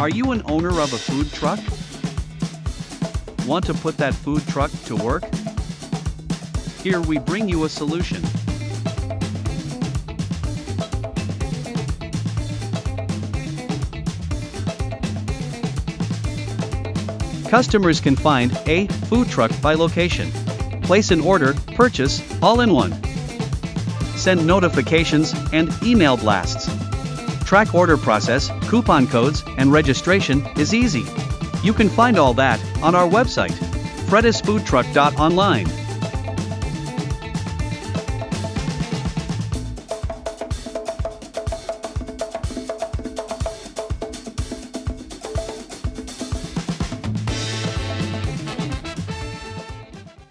Are you an owner of a food truck? Want to put that food truck to work? Here we bring you a solution. Customers can find a food truck by location. Place an order, purchase, all in one. Send notifications and email blasts. Track order process, coupon codes, and registration is easy. You can find all that on our website, freddysfoodtruck.online.